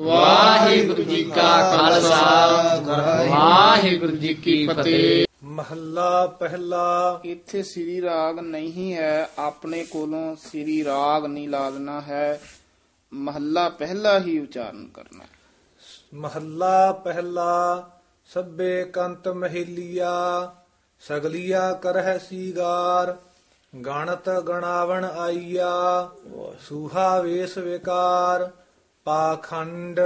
ਵਾਹਿਗੁਰੂ ਜੀ ਕਾ ਖਾਲਸਾ। ਵਾਹਿਗੁਰੂ ਜੀ ਕੀ ਫਤਿਹ। ਮਹੱਲਾ ਪਹਿਲਾ ਇੱਥੇ ਸ੍ਰੀ ਰਾਗ ਨਹੀਂ ਹੈ ਆਪਣੇ ਕੋਲੋਂ ਸ੍ਰੀ ਰਾਗ ਨਹੀਂ ਲਾਦਣਾ ਹੈ। ਮਹੱਲਾ ਪਹਿਲਾ ਹੀ ਉਚਾਰਨ ਕਰਨਾ। ਮਹੱਲਾ ਪਹਿਲਾ ਸਭੇ ਕੰਤ ਮਹਿਲੀਆ ਸਗਲੀਆ ਕਰਹਿ ਸੀਗਾਰ ਗਣਤ ਗਣਾਵਣ ਆਈਆ ਸੂਹਾ ਵੇਸ ਵਿਕਾਰ ਪਾਖੰਡ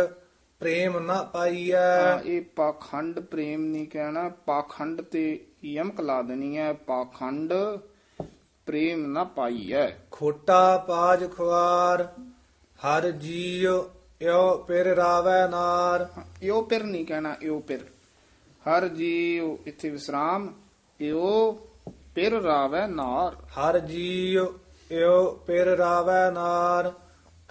ਪ੍ਰੇਮ ਨ ਪਾਈਐ। ਇਹ ਪਾਖੰਡ ਪ੍ਰੇਮ ਨਹੀਂ ਕਹਿਣਾ। ਪਾਖੰਡ ਤੇ ਯਮਕ ਲਾ ਦੇਣੀ ਹੈ ਪਾਖੰਡ ਪ੍ਰੇਮ ਨਾ ਪਾਈ ਹੈ ਖੋਟਾ ਪਾਜ ਖੁਆਰ ਹਰ ਜੀਉ ਇਉ ਪਿਰ ਰਾਵੈ ਨਾਰ। ਇਓ ਪਿਰ ਨਹੀਂ ਕਹਿਣਾ ਇਓ ਪਿਰ। ਹਰ ਜੀਉ ਇੱਥੇ ਵਿਸਰਾਮ ਇਓ ਪਿਰ ਰਾਵੈ ਨਾਰ। ਹਰ ਜੀਉ ਇਉ ਪਿਰ ਰਾਵੈ ਨਾਰ।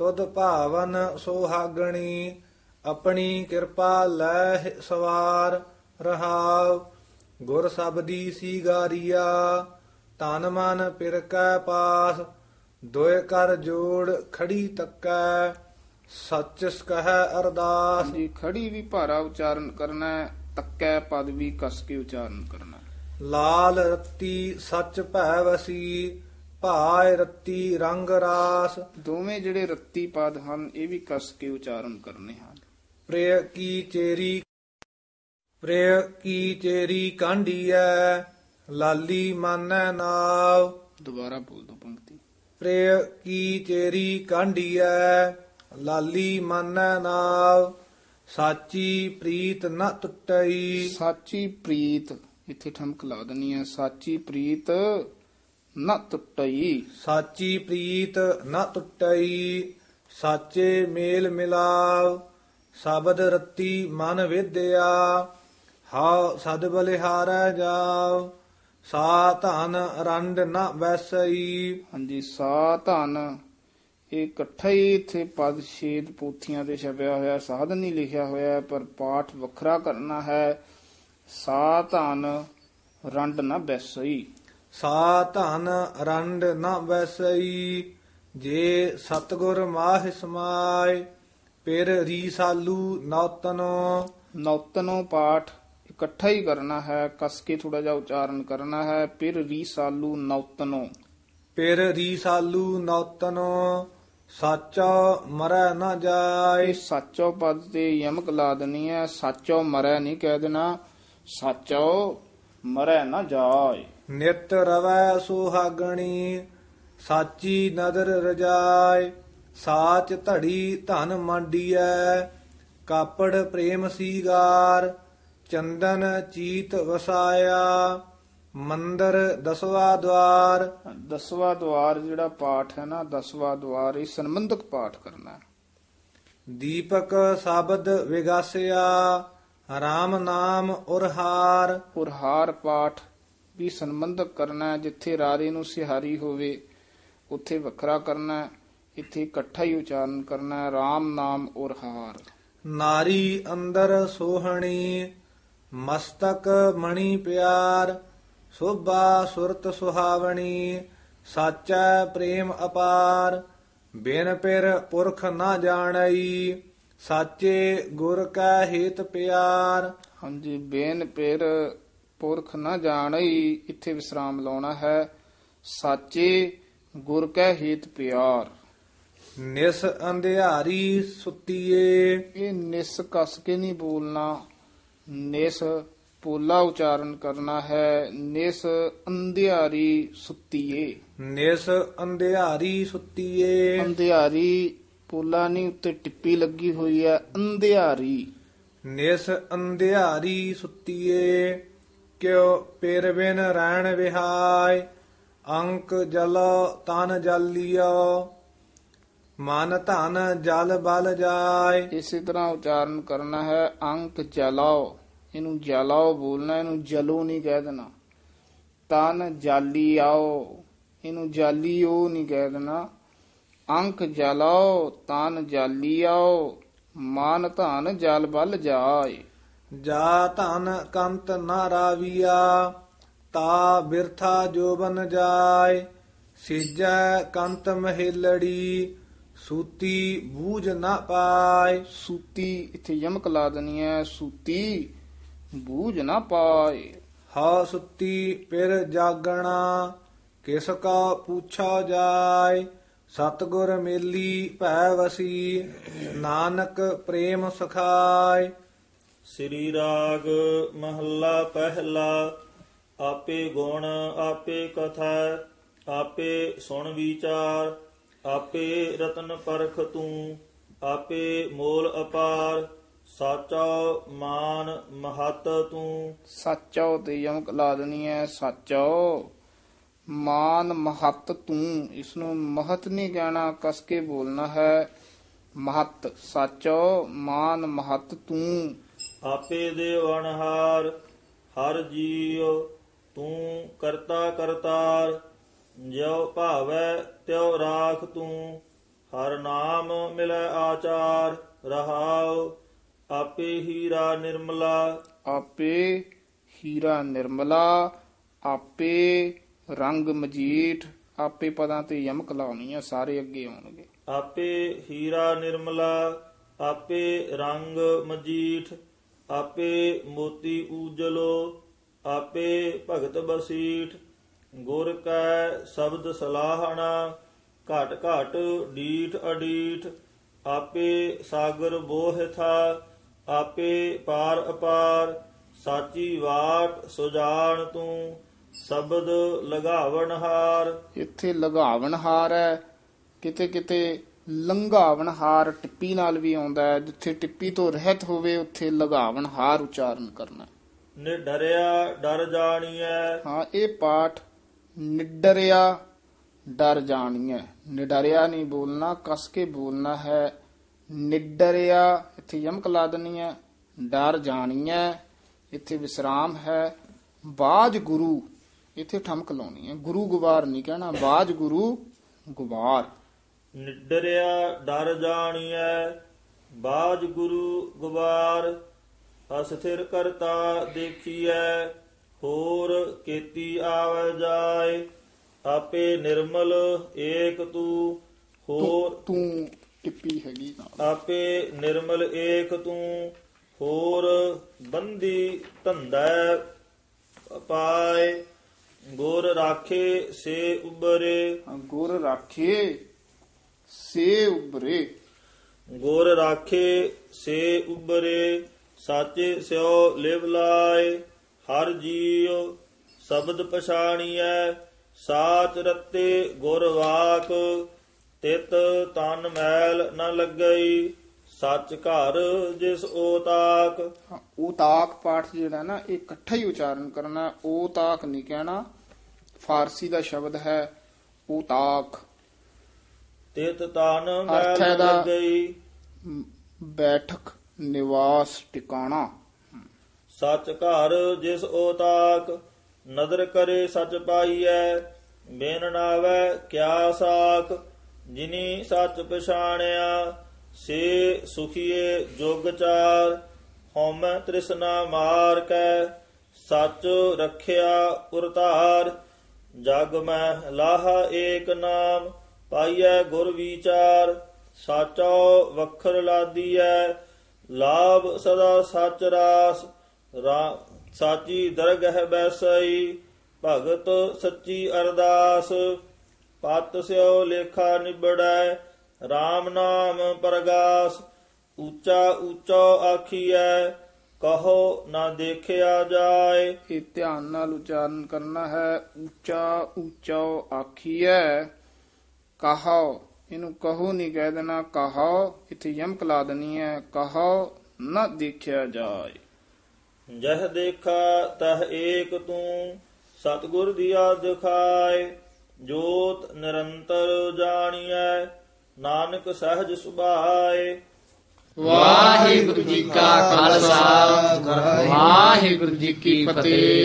ਤੁਧ ਭਾਵਨ ਸੁਹਾਗਣੀ ਆਪਣੀ ਕਿਰਪਾ ਲੈ ਸਵਾਰ ਰਹਾਉ ਗੁਰ ਸਬਦੀ ਸੀਗਾਰੀਆ ਤਨ ਮਨ ਪਿਰ ਕੈ ਪਾਸ ਦੋਇ ਕਰ ਜੋੜ ਖੜੀ ਤੱਕੈ ਸੱਚ ਕਹੈ ਅਰਦਾਸ ਜੀ ਖੜੀ ਵੀ ਭਾਰਾ ਉਚਾਰਨ ਕਰਨਾ ਤੱਕੈ ਪਦ ਵੀ ਕਸ ਕੇ ਉਚਾਰਨ ਕਰਨਾ। ਲਾਲ ਰੱਤੀ ਸੱਚ ਭੈ ਵਸੀ ਭਾਇ ਰੱਤੀ ਰੰਗ ਰਾਸ। ਦੋਵੇਂ ਜਿਹੜੇ ਰੱਤੀ ਪਦ ਹਨ ਇਹ ਵੀ ਕਸ ਕੇ ਉਚਾਰਨ ਕਰਨੇ ਹਨ। ਪ੍ਰਿਯ ਕੀ ਚੇਰੀ ਪ੍ਰਿਯ ਕੀ ਚੇਰੀ ਕਾਂਢੀਐ ਲਾਲੀ ਮਾਨੈ ਨਾਵ। ਦੁਬਾਰਾ ਬੋਲ ਦੋ ਪੰਕਤੀ। ਪ੍ਰਿਯ ਕੀ ਚੇਰੀ ਕਾਂਢੀਐ ਲਾਲੀ ਮਾਨੈ ਨਾਵ। ਸਾਚੀ ਪ੍ਰੀਤ ਨ ਟੁੱਟਈ। ਸਾਚੀ ਪ੍ਰੀਤ ਇੱਥੇ ਠਮਕ ਲਾ ਦਨੀ ਹੈ ਸਾਚੀ ਪ੍ਰੀਤ ਨਾ ਟੁੱਟਈ। ਸਾਚੀ ਪ੍ਰੀਤ ਨ ਟੁੱਟਈ ਸਾਚੇ ਮੇਲ ਮਿਲਾਵ ਸ਼ਬਦ ਰੱਤੀ ਮਨ ਵਿਦਿਆ ਹਾਉ ਸਦ ਬਲਿਹਾਰੈ ਜਾਉ ਸਾ ਧਨ ਰੰਡ ਨ ਵੈਸਈ। ਹਾਂਜੀ ਸਾ ਧਨ ਇਹ ਇਕੱਠਾ ਹੀ ਇੱਥੇ ਪਦ ਛੇਦ ਪੋਥੀਆਂ ਤੇ ਛਪਿਆ ਹੋਇਆ ਸਾਧ ਨਹੀਂ ਲਿਖਿਆ ਹੋਇਆ ਹੈ, ਪਰ ਪਾਠ ਵੱਖਰਾ ਕਰਨਾ ਹੈ। ਸਾ ਧਨ ਰੰਡ ਨਾ ਬੈਸਈ ਸਾ ਧਨ ਰੰਡ ਨ ਵੈਸਈ ਜੇ ਸਤਗੁਰ ਮਾਹਿ ਸਮਾਏ ਪਿਰ ਰੀਸਾਲੂ ਨੌਤਨੋ। ਨੌਤਨੋਂ ਪਾਠ ਇਕੱਠਾ ਹੀ ਕਰਨਾ ਹੈ ਕਸ ਕੇ ਥੋੜਾ ਜਿਹਾ ਉਚਾਰਨ ਕਰਨਾ ਹੈ ਪਿਰ ਰੀਸਾਲੂ ਨੌਤਨੋਂ। ਪਿਰ ਰੀਸਾਲੂ ਨੌਤਨੋ ਸਾਚਾ ਮਰੈ ਨ ਜਾਏ। ਸਾਚੋ ਪਦ ਤੇ ਯਮਕ ਲਾ ਦੇਣੀ ਹੈ ਸਾਚੋ ਮਰੈ ਨਹੀਂ ਕਹਿ ਦੇਣਾ ਸਾਚੋ ਮਰੈ ਨਾ ਜਾਏ। ਨਿਤ ਰਵੈ ਸੁਹਾਗਣੀ ਸਾਚੀ ਨਦਰ ਰਜਾਏ। ਸਾਚ ਧੜੀ ਧਨ ਮੰਡੀਐ ਕਾਪੜ ਪ੍ਰੇਮ ਸੀਗਾਰ। ਚੰਦਨ ਚੀਤ ਵਸਾਇਆ ਮੰਦਰ ਦਸਵਾ ਦਵਾਰ। ਦਸਵਾ ਦਵਾਰ ਜਿਹੜਾ ਪਾਠ ਹੈ ਨਾ ਦਸਵਾ ਦਵਾਰ ਇਹ ਸੰਬੰਧਕ ਪਾਠ ਕਰਨਾ ਦੀਪਕ ਸ਼ਬਦ ਵਿਗਾਸਿਆ RAM ਨਾਮ ਉਰਹਾਰ। ਪੁਰਹਾਰ ਪਾਠ ਵੀ ਸੰਬੰਧਕ ਕਰਨਾ ਜਿੱਥੇ ਰਾਰੇ ਨੂੰ ਸਿਹਾਰੀ ਹੋਵੇ ਉੱਥੇ ਵੱਖਰਾ ਕਰਨਾ ਇੱਥੇ ਇਕੱਠਾ ਹੀ ਉਚਾਰਨ ਕਰਨਾ RAM ਨਾਮ ਉਰਹਾਰ। ਨਾਰੀ ਅੰਦਰ ਸੋਹਣੀ ਮਸਤਕ ਮਣੀ ਪਿਆਰ ਸੋਭਾ ਸੁਰਤ ਸੁਹਾਵਣੀ ਸਾਚੈ ਪ੍ਰੇਮ ਅਪਾਰ ਬਿਨ ਪਿਰ ਪੁਰਖ ਨਾ ਜਾਣਈ। ਸਾਚੇ ਗੁਰ ਕੈ ਹੇਤ ਪਿਆਰ। ਹਾਂਜੀ ਬੇਨ ਪੇਰ ਪੁਰਖ ਨਾ ਜਾਣਈ ਇੱਥੇ ਵਿਸਰਾਮ ਲਾਉਣਾ ਹੈ। ਸਾਚੇ ਗੁਰ ਕੈ ਹੀਤ ਪਿਆਰ। ਨਿਸ ਅੰਧਿਆਰੀ ਸੁਤੀਏ। ਇਹ ਨਿਸ ਕਸ ਕੇ ਨਹੀਂ ਬੋਲਣਾ। ਨਿਸ ਪੋਲਾ ਉਚਾਰਨ ਕਰਨਾ ਹੈ। ਨਿਸ ਅੰਧਿਆਰੀ ਸੁੱਤੀਏ। ਨਿਸ ਅੰਧਿਆਰੀ ਸੁਤੀਏ। ਅੰਧਿਆਰੀ ਪੋਲਾ ਨਹੀਂ ਉੱਤੇ ਟਿੱਪੀ ਲੱਗੀ ਹੋਈ ਹੈ ਅੰਧਿਆਰੀ। ਨਿਸ ਅੰਧਿਆਰੀ ਸੁਤੀਏ ਕਿਉ ਪਿਰ ਬਿਨ ਰਹਿਣ ਵਿਹਾਇ ਅੰਕ ਜਲ ਤਨ ਜਲਿਓ ਮਨ ਧਨ ਜਲ ਬਲ ਜਾਏ। ਇਸੇ ਤਰ੍ਹਾਂ ਉਚਾਰਨ ਕਰਨਾ ਹੈ ਅੰਕ ਜਲਾਓ। ਇਹਨੂੰ ਜਲਾਓ ਬੋਲਣਾ ਇਹਨੂੰ ਜਲੋ ਨਹੀਂ ਕਹਿ ਦੇਣਾ। ਤਨ ਜਾਲੀ ਆਓ ਇਹਨੂੰ ਜਾਲੀਓ ਨਹੀਂ ਕਹਿ ਦੇਣਾ। ਅੰਕ ਜਲਾਓ ਤਨ ਜਾਲੀ ਆਓ ਮਾਨ ਧਨ ਜਲ ਬਲ ਜਾਏ। ਜਾ ਧਨ ਕੰਤ ਨਾ ਰਾਵੀਆ ਤਾ ਬਿਰਥਾ ਜੋਬਨ ਜਾਏ। ਸਿਜੈ ਕੰਤ ਮਹਿਲੜੀ ਸੂਤੀ ਬੂਝ ਨਾ ਪਾਏ। ਸੂਤੀ ਇੱਥੇ ਯਮਕ ਲਾ ਦੇਣੀ ਹੈ ਸੂਤੀ ਬੂਝ ਨਾ ਪਾਏ। ਹਾ ਸੁੱਤੀ ਪਿਰ ਜਾਗਣਾ ਕਿਸ ਕਾ ਪੁੱਛਾ ਜਾਏ। ਸਤਗੁਰ ਮੇਲੀ ਭੈ ਵਸੀ ਨਾਨਕ ਪ੍ਰੇਮ ਸਖਾਏ। ਸ੍ਰੀ ਰਾਗ ਮਹੱਲਾ ਪਹਿਲਾ ਆਪੇ ਗੁਣ ਆਪੇ ਕਥਾ ਆਪੇ ਸੁਣ ਵਿਚਾਰ ਆਪੇ ਰਤਨ ਪਰਖ ਤੂੰ ਆਪੇ ਮੋਲ ਅਪਾਰ ਸਾਚਾ ਮਾਨ ਮਹਤ ਤੂੰ। ਸੱਚੋ ਤੇ ਯਮਕ ਲਾ ਦੇਣੀ ਹੈ ਸੱਚੋ। ਮਾਨ ਮਹਤ ਤੂੰ ਇਸ ਨੂੰ ਮਹਤ ਨਹੀਂ ਕਹਿਣਾ ਕਸ ਕੇ ਬੋਲਣਾ ਹੈ ਮਹਤ ਸੱਚੋ ਮਾਨ ਮਹਤ ਤੂੰ। ਆਪੇ ਦੇਵਨਹਾਰ ਹਰ ਜੀਉ ਤੂੰ ਕਰਤਾ ਕਰਤਾਰ ਜਿਉ ਭਾਵੈ ਤਿਉ ਰਾਖ ਤੂੰ ਹਰ ਨਾਮ ਮਿਲੈ ਆਚਾਰ ਰਹਾਉ ਆਪੇ ਹੀਰਾ ਨਿਰਮਲਾ। ਆਪੇ ਹੀਰਾ ਨਿਰਮਲਾ ਆਪੇ ਰੰਗ ਮਜੀਠ ਆਪੇ ਪਦਾਂ ਤੇ ਯਮਕ ਲਾਉਣੀ ਹੈ ਸਾਰੇ ਅੱਗੇ ਆਉਣਗੇ। ਆਪੇ ਹੀਰਾ ਨਿਰਮਲਾ, ਆਪੇ ਰੰਗ ਮਜੀਠ, ਆਪੇ ਮੋਤੀ ਊਜਲੋ, ਆਪੇ ਭਗਤ ਬਸੀਠ, ਗੁਰ ਕੈ ਸ਼ਬਦ ਸਲਾਹਣਾ, ਘਟ ਘਟ ਡੀਠ ਅਡੀਠ, ਆਪੇ ਸਾਗਰ ਬੋਹਿਥਾ, ਆਪੇ ਪਾਰ ਅਪਾਰ, ਸਾਚੀ ਵਾਟ ਸੁਜਾਨ ਤੂੰ ਸ਼ਬਦ ਲਗਾਵਣ ਹਾਰ ਇੱਥੇ ਲਗਾਵਣ ਹਾਰ ਹੈ ਕਿਤੇ ਕਿਤੇ ਲੰਘਾਵਣ ਹਾਰ ਟਿੱਪੀ ਨਾਲ ਵੀ ਆਉਂਦਾ ਹੈ ਜਿੱਥੇ ਟਿੱਪੀ ਤੋਂ ਰਹਿਤ ਹੋਵੇ ਉੱਥੇ ਲਗਾਵਣ ਹਾਰ ਉਚਾਰਨ ਕਰਨਾ ਨਿਡਰਿਆ ਡਰ ਜਾਣੀਐ। ਹਾਂ ਇਹ ਪਾਠ ਨਿਡਰਿਆ ਡਰ ਜਾਣੀਐ। ਨਿਡਰਿਆ ਨਹੀਂ ਬੋਲਣਾ ਕਸ ਕੇ ਬੋਲਣਾ ਹੈ। ਨਿਡਰਿਆ ਇੱਥੇ ਯਮਕ ਲਾ ਦੇਣੀ ਹੈ। ਡਰ ਜਾਣੀਐ ਇੱਥੇ ਵਿਸਰਾਮ ਹੈ। ਬਾਜ ਗੁਰੂ ਇੱਥੇ ਠਮਕ ਲਾਉਣੀ ਹੈ। ਗੁਰੂ ਗੁਬਾਰ ਨਹੀਂ ਕਹਿਣਾ ਬਾਜ ਗੁਰੂ ਗੁਬਾਰ। ਨਿਡਰਿਆ ਡਰ ਜਾਣੀਐ ਬਾਜ ਗੁਰੂ ਗੁਬਾਰ। ਅਸਥਿਰ ਕਰਤਾ ਦੇਖੀਐ ਹੋਰ ਕੀਤੀ ਆਵੈ ਜਾਏ। ਆਪੇ ਨਿਰਮਲ ਏਕ ਤੂੰ ਹੋਰ ਤੂੰ- ਟਿੱਪੀ ਹੈਗੀ ਨਾਲ। ਆਪੇ ਨਿਰਮਲ ਏਕ ਤੂੰ ਹੋਰ ਬੰਦੀ ਧੰਦਾ ਪਾਏ। ਗੁਰ ਰਾਖੇ ਸੇ ਉਬਰੇ ਗੁਰ ਰਾਖੇ ਸੇ ਉਬਰੇ ਗੁਰ ਰਾਖੇ ਸੇ ਉਬਰੇ ਸਾਚੇ ਸਿਓ ਲਿਵ ਲਾਏ ਹਰ ਜੀਉ ਸ਼ਬਦ ਪਛਾਣੀਐ ਸਾਚ ਰਤੇ ਗੁਰ ਵਾਕ ਤਿਤ ਤਨ ਮੈਲ ਨ ਲੱਗਈ। ਸੱਚ ਘਰ ਜਿਸ ਓਤਾਕ। ਹਾਂ, ਉਹ ਤਾਕ ਪਾਠ ਜਿਹੜਾ ਨਾ ਇਹ ਇਕੱਠਾ ਹੀ ਉਚਾਰਨ ਕਰਨਾ। ਉਹ ਤਾਕ ਨਹੀਂ ਕਹਿਣਾ। ਫਾਰਸੀ ਦਾ ਸ਼ਬਦ ਹੈ ਉਹ ਤਾਕ ਤਿਤ ਤਨ ਮੈਲ ਬੈਠਕ ਨਿਵਾਸ ਟਿਕਾਣਾ। ਸੱਚ ਘਰ ਜਿਸ ਓਤਾਕ ਨਦਰ ਕਰੇ ਸੱਚ ਪਾਈਐ ਬੇਨ ਨਾਵੈ ਕਿਆ ਸਾਖ ਜਿਨੀ ਸੱਚ ਪਛਾਣਿਆ। ਸੇ ਸੁਖੀਏ ਜੋਗ ਚਾਰ, ਹਉਮੈ ਤ੍ਰਿਸ਼ਨਾ ਮਾਰ ਕੈ, ਸਚ ਰਖਿਆ ਉਰਤਾਰ। ਜਗ ਮੈਂ ਲਾਹਾ ਏਕ ਨਾਮ, ਪਾਈਐ ਗੁਰ ਵਿਚਾਰ। ਸਾਚੋ ਵਖਰ ਲਾਦੀਐ, ਲਾਭ ਸਦਾ ਸਚ ਰਾਸ। ਰਾ- ਸਾਚੀ ਦਰਗਹਿ ਬੈਸਈ, ਭਗਤ ਸੱਚੀ ਅਰਦਾਸ। ਪਤ ਸਿਓ ਲੇਖਾ ਨਿਬੜੈ RAM ਨਾਮ ਪਰਗਾਸ ਉੱਚਾ ਉੱਚਾ ਆਖੀਐ ਕਹੋ ਨਾ ਦੇਖਿਆ ਜਾਏ। ਇਹ ਧਿਆਨ ਨਾਲ ਉਚਾਰਨ ਕਰਨਾ ਹੈ ਉੱਚਾ ਉੱਚਾ ਆਖੀਐ ਕਹੋ। ਇਹਨੂੰ ਕਹੋ ਨਹੀਂ ਕਹਿ ਦੇਣਾ ਕਹੋ ਇੱਥੇ ਯਮਕ ਲਾ ਦੇਣੀ ਹੈ ਕਹੋ ਨਾ ਦੇਖਿਆ ਜਾਏ। ਜਹ ਦੇਖਾ ਤਹ ਏਕ ਤੂੰ ਸਤਿਗੁਰ ਦੀਆ ਦਿਖਾਏ ਜੋਤ ਨਿਰੰਤਰ ਜਾਣੀਐ ਨਾਨਕ ਸਹਿਜ ਸੁਭਾਏ। ਵਾਹਿਗੁਰੂ ਜੀ ਕਾ ਖਾਲਸਾ। ਵਾਹਿਗੁਰੂ ਜੀ ਕੀ ਫਤਿਹ।